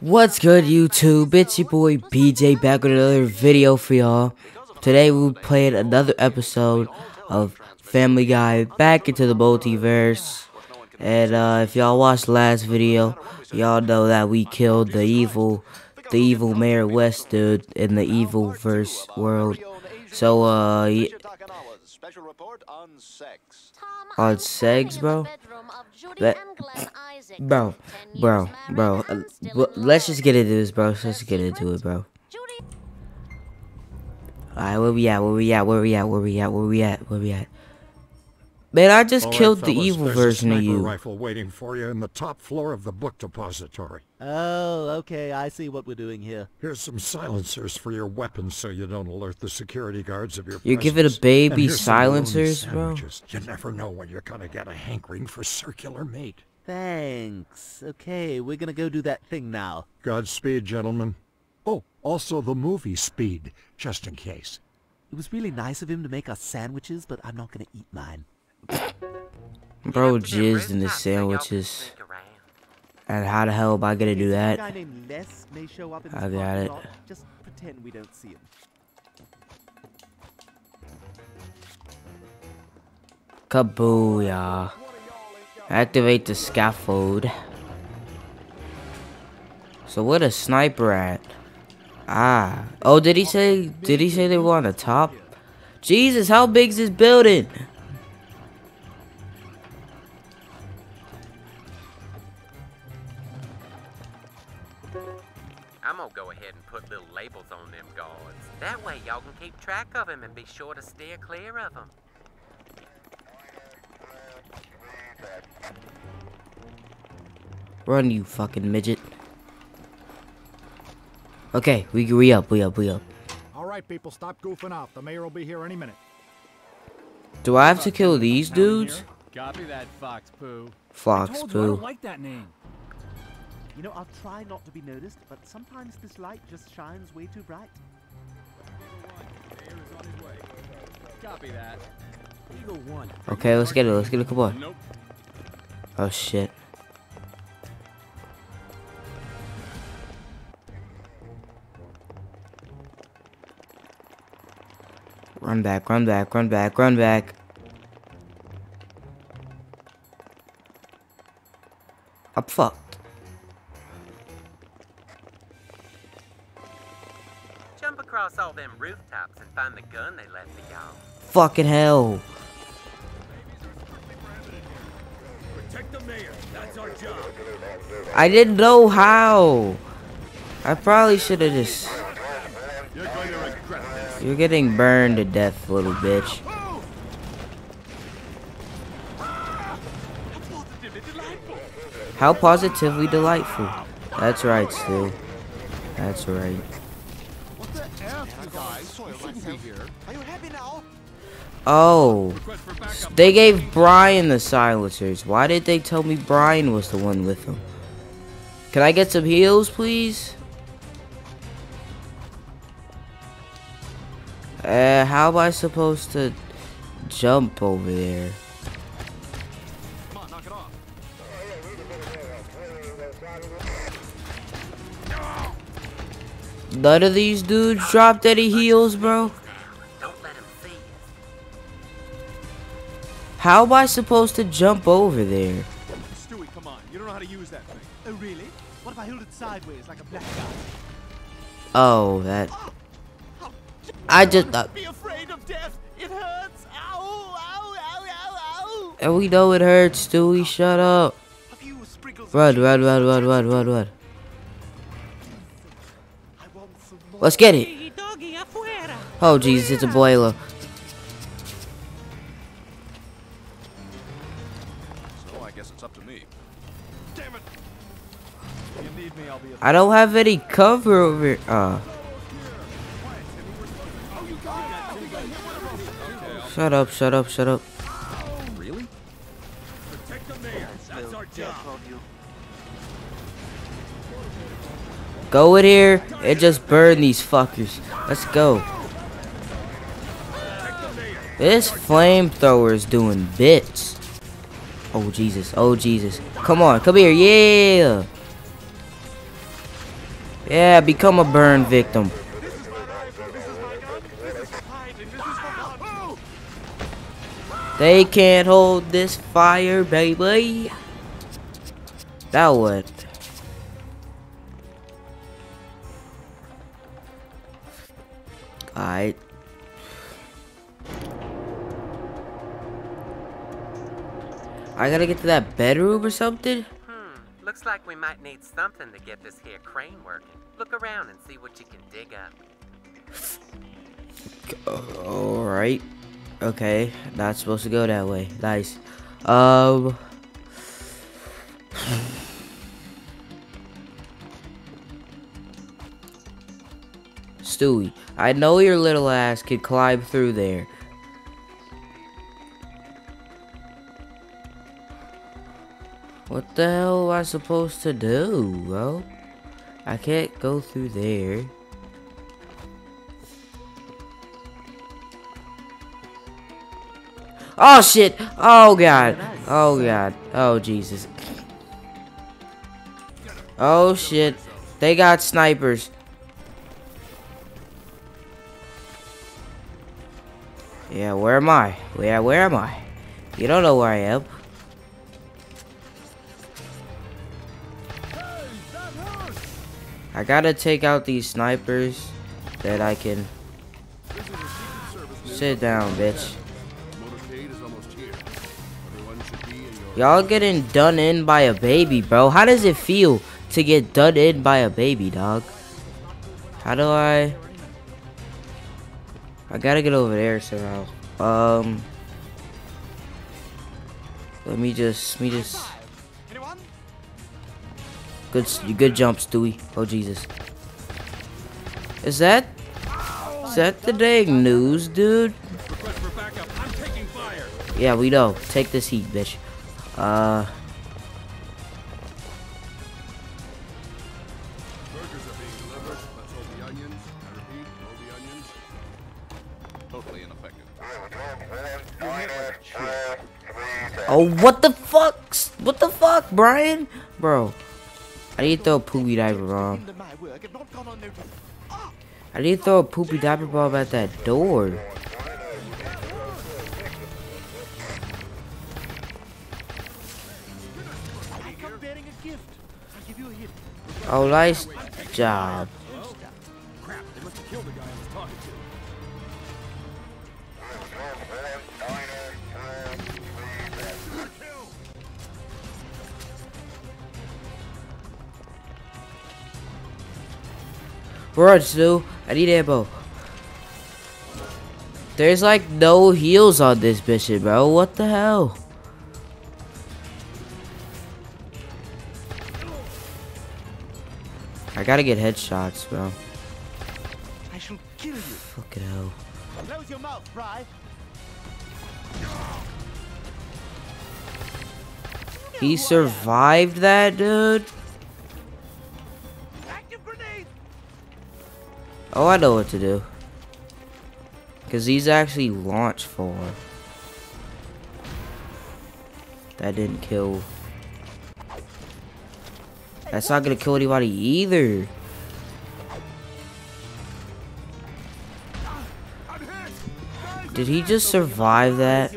What's good YouTube? It's your boy BJ back with another video for y'all. Today we played another episode of Family Guy back into the multiverse. And uh, if y'all watched last video, y'all know that we killed the evil the evil Mayor West dude in the evil verse world. So uh yeah. on sex, bro. That, bro, bro, bro. Uh, let's just get into this, bro. Let's just get into it, bro. Alright, where we at? Where we at? Where we at? Where we at? Where we at? Where we at? Man, I just All killed right, the fellas, evil version a of you. rifle waiting for you in the top floor of the book depository. Oh, okay, I see what we're doing here. Here's some silencers for your weapons so you don't alert the security guards of your You give it a baby And here's some bologna silencers, bro? sandwiches. You never know when you're gonna get a hankering for circular meat. Thanks. Okay, we're gonna go do that thing now. Godspeed, gentlemen. Oh, also the movie Speed, just in case. It was really nice of him to make us sandwiches, but I'm not gonna eat mine. Bro jizzed in the sandwiches. And how the hell am I gonna do that? named Les may show up in I got it. Just pretend we don't see him. Kabooyah. Activate the scaffold. So what a sniper at? Ah. Oh, did he say, did he say they were on the top? Jesus, how big's this building? Track of them and be sure to steer clear of them. Run, you fucking midget. Okay, we we up, we up, we up. All right, people, stop goofing off. The mayor will be here any minute. Do I have to kill these dudes? Copy that, Fox Poo. Fox Told you I don't like that name. You know, I'll try not to be noticed, but sometimes this light just shines way too bright. Okay, let's get it, let's get it, come on. Nope. Oh shit. Run back, run back, run back, run back. I'm fucked. Jump across all them rooftops and find the gun they left for y'all. Fucking hell. I didn't know how. I probably should have just. You're getting burned to death, little bitch. How positively delightful. That's right, Stu. That's right. Oh. They gave Brian the silencers. Why did they tell me Brian was the one with them? Can I get some heals, please? Uh, how am I supposed to jump over there? None of these dudes dropped any heals, bro. How am I supposed to jump over there? Stewie, come on. You don't know how to use that thing. Oh, really? What if I hold it sideways like a black guy? Oh, that. I just. Uh, Be afraid of death! It hurts! Ow! Ow! Ow! Ow! Ow! and we know it hurts, Stewie. Shut up. A few sprinkles Run, run, run, run, run, run, run. I want some more. Let's get it. Oh, Jesus, it's a boiler. Guess it's up to me. Damn it! You need me, I'll be a I don't have any cover over. Uh. Shut up, shut up, shut up. Really? Death on you. Go in here and just burn these fuckers. Let's go. This flamethrower is doing bits. Oh Jesus, oh Jesus. Come on, come here, yeah. Yeah, become a burn victim. They can't hold this fire, baby. That would. Alright. I gotta get to that bedroom or something? Hmm, looks like we might need something to get this here crane working. Look around and see what you can dig up. Alright. Okay, not supposed to go that way. Nice. Um. Stewie, I know your little ass could climb through there. What the hell am I supposed to do, bro? I can't go through there. Oh shit! Oh god! Oh god! Oh Jesus! Oh shit! They got snipers. Yeah, where am I? Yeah, where am I? You don't know where I am. I gotta take out these snipers that I can sit down, bitch. Y'all getting done in by a baby, bro. How does it feel to get done in by a baby, dog? How do I... I gotta get over there somehow. Um... Let me just... Let me just... Good, good jump, Stewie. Oh, Jesus. Is that... Is that the dang news, dude? Yeah, we know. Take this heat, bitch. Uh. Oh, what the fuck? What the fuck, Brian? Bro, I need to throw a poopy diaper bomb. I need to throw a poopy diaper bomb at that door. Oh, nice job. Bro, Stu, I need ammo. There's like no heals on this mission, bro. What the hell? I gotta get headshots, bro. I shall kill you. Fucking hell. Close your mouth, Fry. He survived that, dude? Oh, I know what to do. Because he's actually launched for. That didn't kill. That's not gonna kill anybody either. Did he just survive that?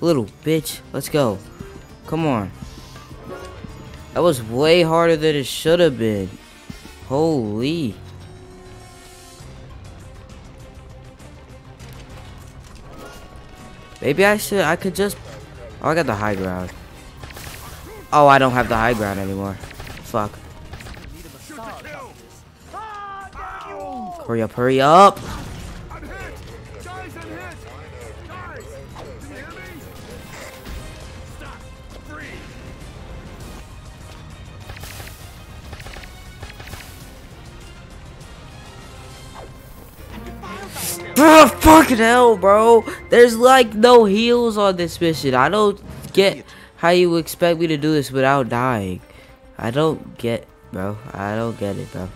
Little bitch, let's go. Come on. That was way harder than it should have been. Holy. Maybe I should, I could just, oh, I got the high ground. Oh, I don't have the high ground anymore. Fuck. Hurry up, hurry up. Bro, fucking hell, bro. There's like no heals on this mission. I don't get how you expect me to do this without dying. I don't get, bro. I don't get it, bro.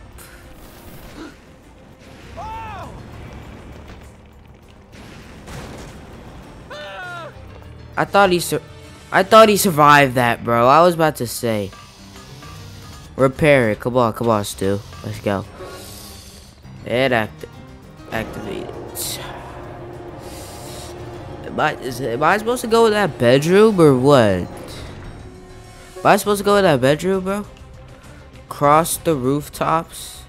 I thought he sur I thought he survived that, bro. I was about to say. Repair it. Come on, come on, Stu. Let's go. And act activate it. Am I, is, am I supposed to go in that bedroom or what? Am I supposed to go in that bedroom, bro? Cross the rooftops?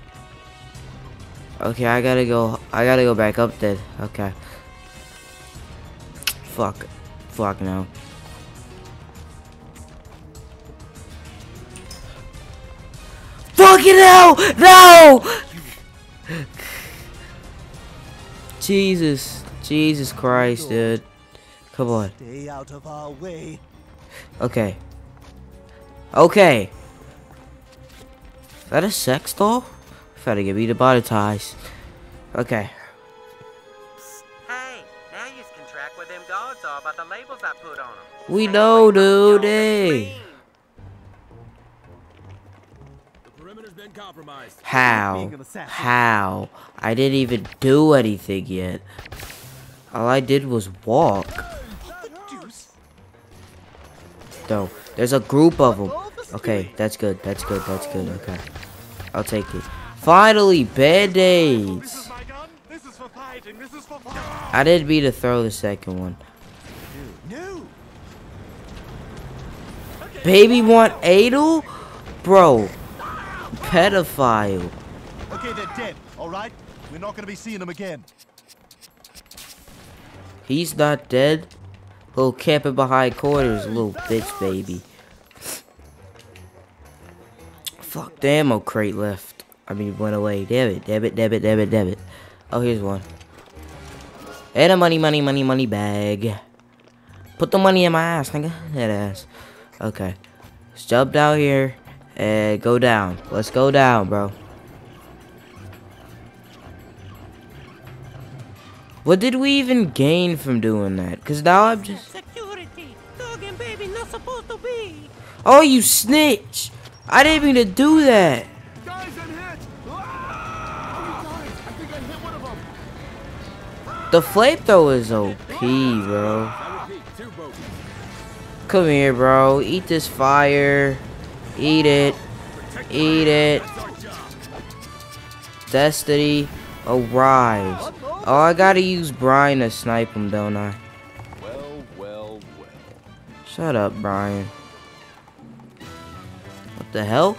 Okay, I gotta go. I gotta go back up then. Okay. Fuck. Fuck no. Fucking hell! No! Jesus. Jesus Christ, dude. Come on. Stay out of our way. Okay. Okay. Is that a sex doll? Gotta give me the body ties. Okay. Hey, now you can track where them guards are by the labels I put on them. We know, dude. Hey. How? How? I didn't even do anything yet. All I did was walk. No, there's a group of them. Okay, that's good. That's good. That's good. Okay, I'll take it. Finally, band-aids. I didn't mean to throw the second one. Baby want Adel? Bro, pedophile. Okay, they're dead. All right. We're not going to be seeing them again. He's not dead. Little camping behind corners, little bitch baby. Fuck, the ammo crate left. I mean, went away. Damn it, damn it, damn it, damn it, damn it. Oh, here's one. And a money, money, money, money bag. Put the money in my ass, nigga. That ass. Okay. Let's jump down here and go down. Let's go down, bro. What did we even gain from doing that? Cause now I'm just. Security! Dog and baby not supposed to be! Oh, you snitch! I didn't mean to do that. Guys, I'm hit. Ah! Oh, guys, I think I hit one of them. The flamethrower is OP, bro. I repeat, two boats. Come here, bro. Eat this fire. Eat it. Eat it. Destiny arrives. Oh, I gotta use Brian to snipe him, don't I? Well, well, well. Shut up, Brian. What the hell?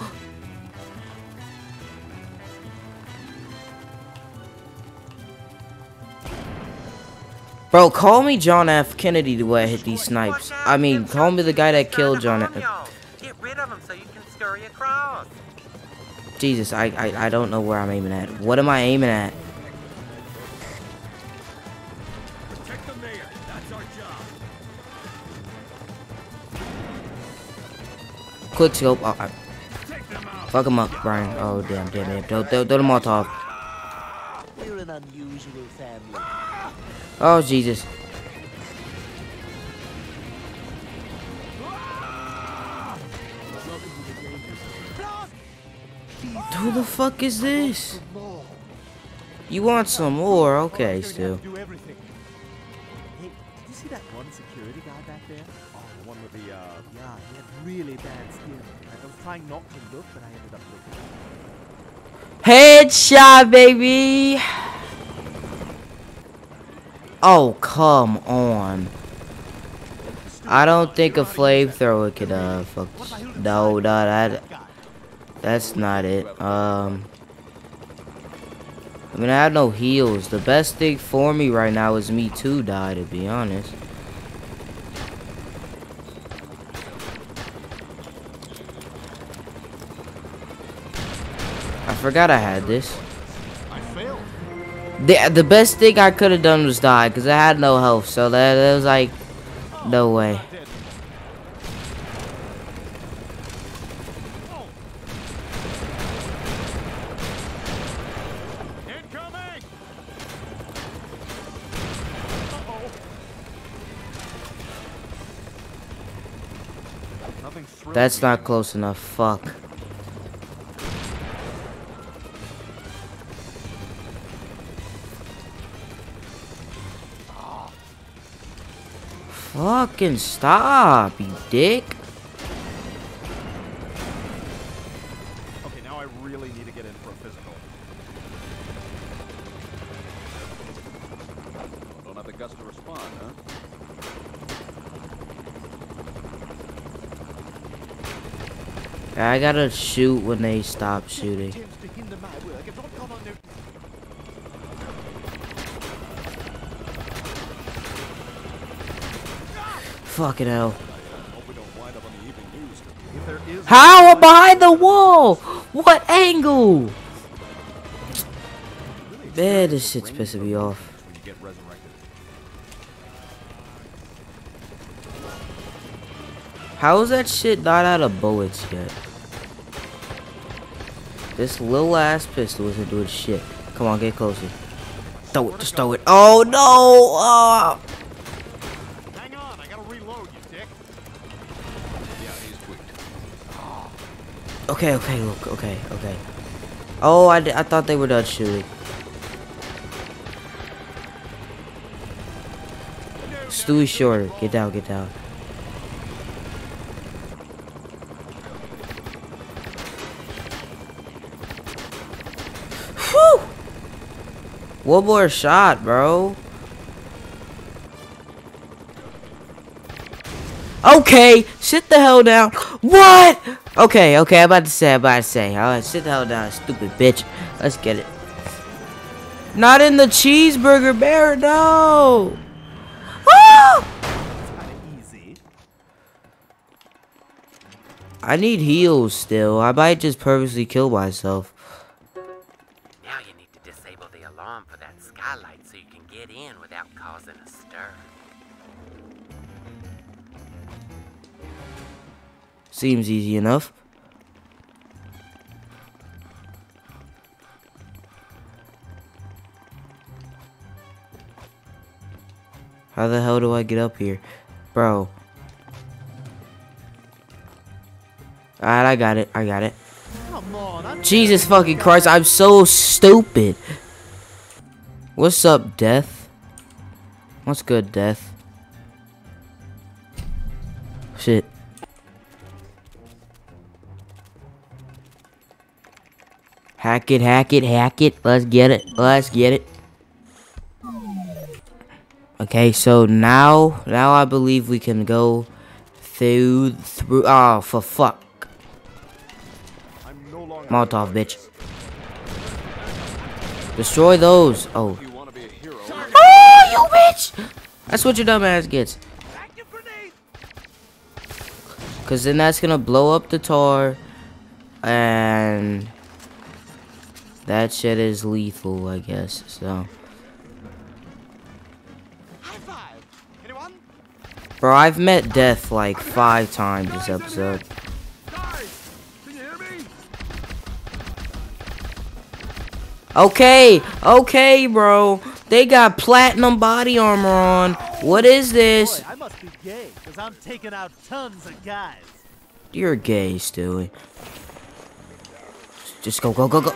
Bro, call me John F. Kennedy the way I hit these snipes. I mean, call me the guy that killed John F. Get rid of them so you can scurry across. Jesus, I, I, I don't know where I'm aiming at. What am I aiming at? Protect the mayor. That's our job. Quick scope. Oh, I, them fuck him up, Brian. Oh, damn, damn, damn. Throw, throw, throw the Molotov. We're an unusual family. Oh, Jesus. Who the fuck is this? You want some more? Okay, We're gonna have Stu. to do everything. Hey, did you see that one security guy back there? Oh, the one with the, uh... Yeah, he had really bad skin. I was trying not to look, but I ended up looking. Headshot, baby! Oh, come on. I don't think a flamethrower could, uh, fuck. No, no, that, that's not it. Um, I mean, I have no heals. The best thing for me right now is me to die, to be honest. I forgot I had this. I failed. The, the best thing I could have done was die, because I had no health, so that, that was like, no way. That's not close enough, fuck. Fucking stop, you dick. I gotta shoot when they stop shooting. Fucking hell. How? Behind the wall! What angle? Man, this shit's pissing me off. How is that shit not out of bullets yet? This little ass pistol isn't doing shit. Come on, get closer. Throw it, just throw it. Oh no! Oh. Hang on, I gotta reload you, dick. Yeah, he's tweaked. Okay, okay, look, okay, okay. Oh, I, I thought they were done shooting. Stewie Shorter, get down, get down. One more shot, bro. Okay, sit the hell down. What? Okay, okay, I'm about to say, I'm about to say. Alright, sit the hell down, stupid bitch. Let's get it. Not in the cheeseburger bear, no. Ah! I need heals still. I might just purposely kill myself. The alarm for that skylight so you can get in without causing a stir. Seems easy enough. How the hell do I get up here? Bro. Alright, I got it. I got it. Come on, Jesus fucking Christ, I'm so stupid. What's up, Death? What's good, Death? Shit. Hack it, hack it, hack it. Let's get it. Let's get it. Okay, so now, now I believe we can go through, through, oh, for fuck. I'm no longer. Molotov, bitch. Destroy those. Oh. You want to be a hero? Oh, you bitch! That's what your dumb ass gets. Cause then that's gonna blow up the tar, and that shit is lethal, I guess. So, high five. Anyone? bro, I've met death like five times this episode. Okay, okay, bro. They got platinum body armor on. What is this? Boy, I must be gay, because I'm taking out tons of guys. You're gay, Stewie. Just go, go, go, go.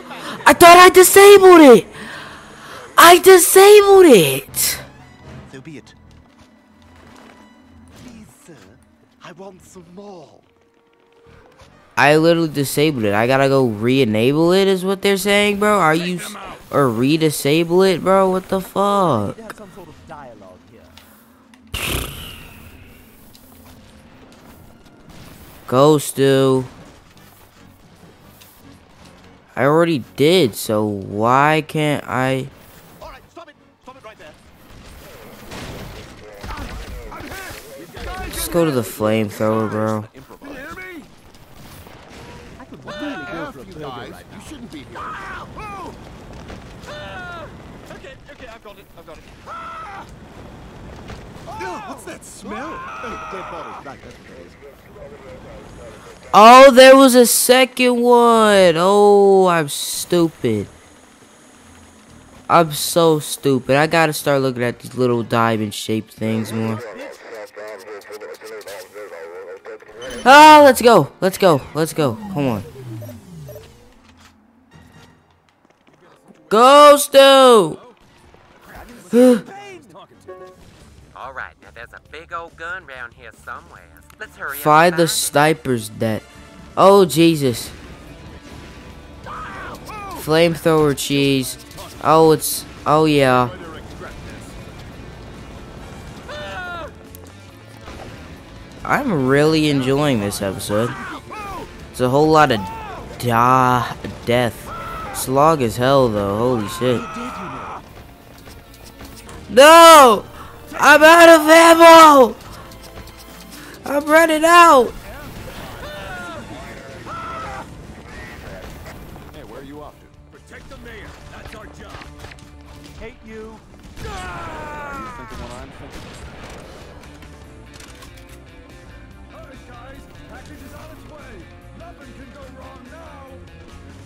I thought I disabled it. I disabled it. So be it. Please, sir, I want some more. I literally disabled it. I gotta go re-enable it, is what they're saying, bro. Are you, s- or re-disable it, bro? What the fuck? Sort of. Go, Stu. I already did, so why can't I? All right, stop it. Stop it right there. Just go to the flamethrower, bro. Improvise. Can you hear me? I could really go for a you burger guys. right You shouldn't be here. Oh! Ah! Okay, okay, I've got it. I've got it. Ah! what's that smell? Oh, dead body. Right, that's what it is. Oh, there was a second one. Oh, I'm stupid. I'm so stupid. I gotta start looking at these little diamond-shaped things more. Ah, let's go. Let's go. Let's go. Come on. Go, Stu! All right, now there's a big old gun round here somewhere. Let's hurry. Find the snipers that. Oh, Jesus. Flamethrower cheese. Oh, it's. Oh, yeah. I'm really enjoying this episode. It's a whole lot of da death. Slog as hell, though. Holy shit. No! I'm out of ammo! I'm running out!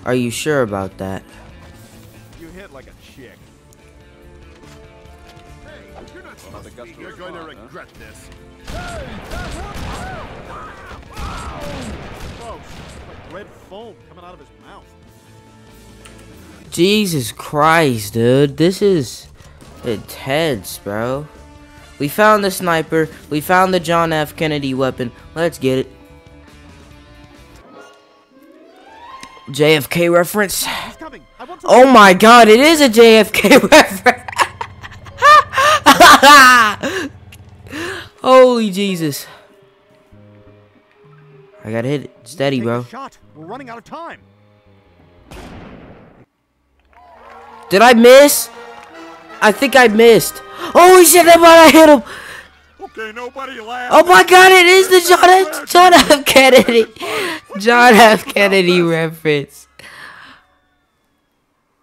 Are you sure about that? You hit like a chick. Hey, you're not Well, the guts You're going to fun, huh? regret this. Gross. Like red foam coming out of his mouth. Jesus Christ, dude. This is intense, bro. We found the sniper. We found the John F. Kennedy weapon. Let's get it. JFK reference. He's coming. I want to. Oh my god, it is a JFK reference. Holy Jesus. I gotta hit it. Steady, bro. shot. We're running out of time. Did I miss? I think I missed. Holy shit, that might I hit him. Okay, nobody laugh. Oh my god, it is the John F. John F. Kennedy. John F. Kennedy reference.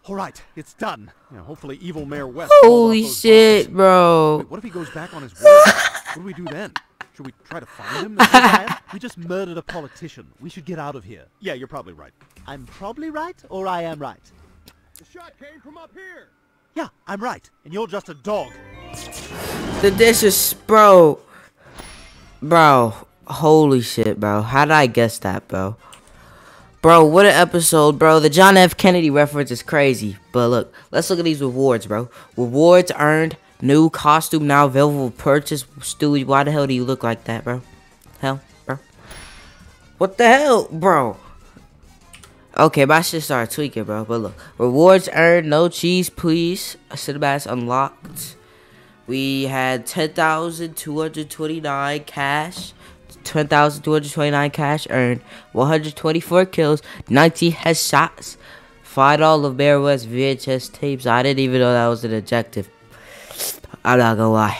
All right, it's done. You know, hopefully, evil Mayor West. Holy shit, bombs. bro. Wait, what if he goes back on his word? what do we do then? Should we try to find him? We just murdered a politician. We should get out of here. Yeah, you're probably right. I'm probably right, or I am right. The shot came from up here! Yeah, I'm right, and you're just a dog. The dishes, bro. Bro, holy shit, bro. How did I guess that, bro? Bro, what an episode, bro. The John F. Kennedy reference is crazy. But look, let's look at these rewards, bro. Rewards earned. New costume now available purchase. Stewie, why the hell do you look like that, bro? Hell, bro. What the hell, bro? Okay, but I should start tweaking, bro. But look, rewards earned. No cheese, please. Cinematics unlocked. We had 10,229 cash. 10,229 cash earned. 124 kills. 19 headshots. $5 of Mayor West VHS tapes. I didn't even know that was an objective. I'm not gonna lie.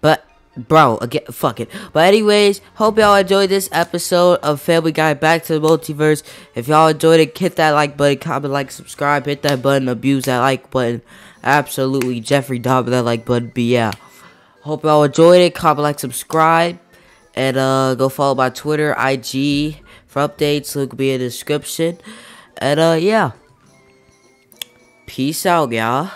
But, bro, again, fuck it. But anyways, hope y'all enjoyed this episode of Family Guy Back to the Multiverse. If y'all enjoyed it, hit that like button, comment, like, subscribe, hit that button, abuse that like button. Absolutely, Jeffrey Dahmer that like button. But yeah, hope y'all enjoyed it. Comment, like, subscribe, and uh, go follow my Twitter, IG for updates. Link will be in the description. And uh, yeah, peace out, y'all.